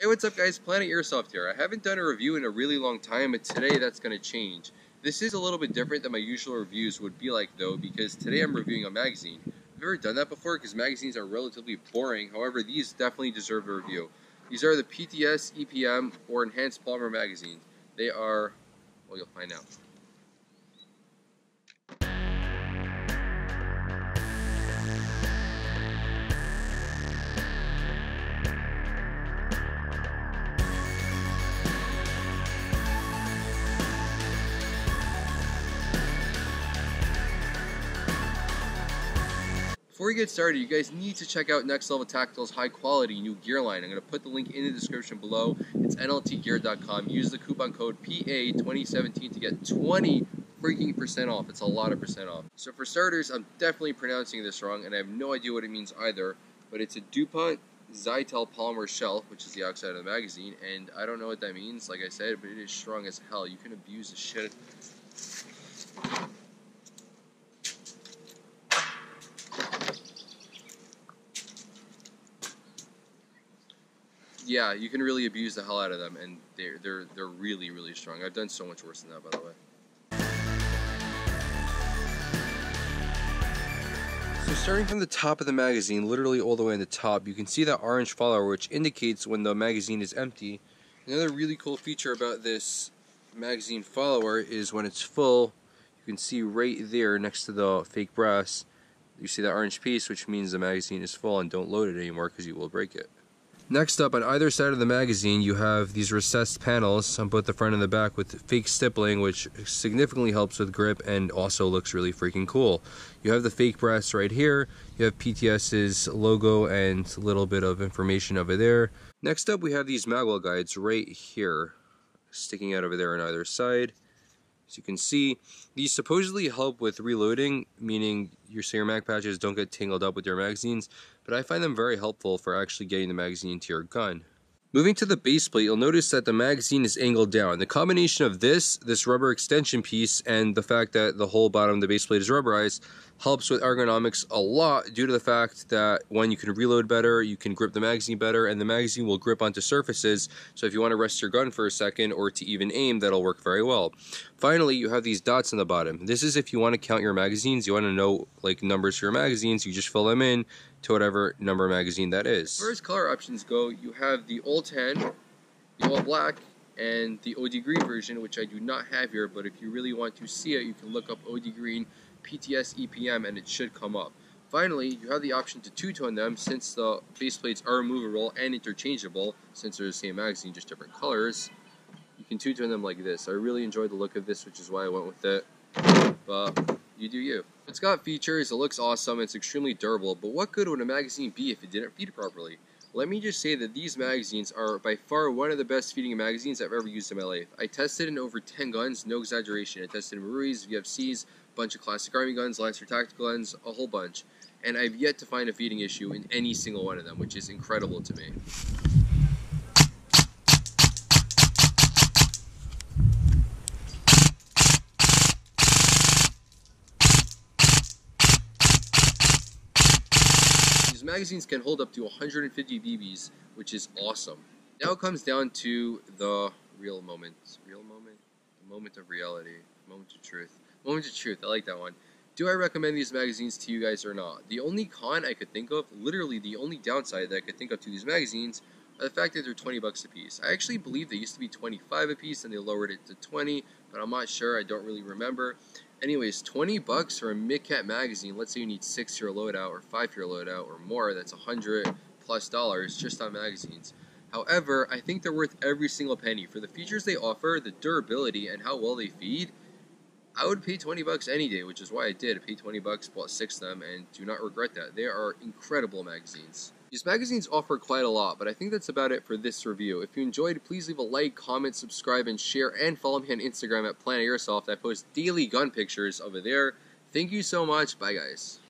Hey, what's up guys? Planet Airsoft here. I haven't done a review in a really long time, but today that's going to change. This is a little bit different than my usual reviews would be like though, because today I'm reviewing a magazine. I've never done that before because magazines are relatively boring, however these definitely deserve a review. These are the PTS, EPM, or Enhanced Polymer magazines. They are, well you'll find out. Before we get started, you guys need to check out Next Level Tactical's high quality new gear line. I'm going to put the link in the description below. It's nltgear.com. Use the coupon code PA2017 to get 20 freaking percent off. It's a lot of percent off. So for starters, I'm definitely pronouncing this wrong, and I have no idea what it means either, but it's a DuPont Zytel polymer shelf, which is the outside of the magazine, and I don't know what that means, like I said, but it is strong as hell. You can abuse the shit yeah, you can really abuse the hell out of them, and they're they're they're really really strong. I've done so much worse than that, by the way. So starting from the top of the magazine, literally all the way in the top, you can see that orange follower, which indicates when the magazine is empty. Another really cool feature about this magazine follower is when it's full, you can see right there next to the fake brass, you see that orange piece, which means the magazine is full and don't load it anymore because you will break it. Next up, on either side of the magazine, you have these recessed panels on both the front and the back with fake stippling, which significantly helps with grip and also looks really freaking cool. You have the fake brass right here. You have PTS's logo and a little bit of information over there. Next up, we have these magwell guides right here, sticking out over there on either side. As you can see, these supposedly help with reloading, meaning your, your patches don't get tangled up with your magazines, but I find them very helpful for actually getting the magazine into your gun. Moving to the base plate, you'll notice that the magazine is angled down. The combination of this, this rubber extension piece, and the fact that the whole bottom of the base plate is rubberized helps with ergonomics a lot due to the fact that one, you can reload better, you can grip the magazine better, and the magazine will grip onto surfaces. So if you want to rest your gun for a second or to even aim, that'll work very well. Finally, you have these dots on the bottom. This is if you want to count your magazines, you want to know like numbers for your magazines, you just fill them in to whatever number magazine that is. As far as color options go, you have the old tan, the all black, and the OD green version, which I do not have here, but if you really want to see it, you can look up OD green PTS EPM and it should come up. Finally, you have the option to two-tone them since the base plates are removable and interchangeable, since they're the same magazine, just different colors. You can two-tone them like this. I really enjoyed the look of this, which is why I went with it. But you do you. It's got features, it looks awesome, it's extremely durable, but what good would a magazine be if it didn't feed properly? Let me just say that these magazines are by far one of the best feeding magazines I've ever used in my life. I tested in over 10 guns, no exaggeration. I tested in Maruis, VFCs, a bunch of classic army guns, Lancer tactical guns, a whole bunch. And I've yet to find a feeding issue in any single one of them, which is incredible to me. Magazines can hold up to 150 BBs, which is awesome. Now it comes down to the real moment. Real moment? The moment of reality. Moment of truth. Moment of truth. I like that one. Do I recommend these magazines to you guys or not? The only con I could think of, literally the only downside that I could think of to these magazines, are the fact that they're 20 bucks a piece. I actually believe they used to be 25 a piece and they lowered it to 20, but I'm not sure. I don't really remember. Anyways, 20 bucks for a midcap magazine. Let's say you need six year loadout or five year loadout or more. That's 100 plus dollars just on magazines. However, I think they're worth every single penny for the features they offer, the durability, and how well they feed. I would pay 20 bucks any day, which is why I did. I paid 20 bucks, bought six of them, and do not regret that. They are incredible magazines. These magazines offer quite a lot, but I think that's about it for this review. If you enjoyed, please leave a like, comment, subscribe, and share, and follow me on Instagram at Planet Airsoft. I post daily gun pictures over there. Thank you so much. Bye, guys.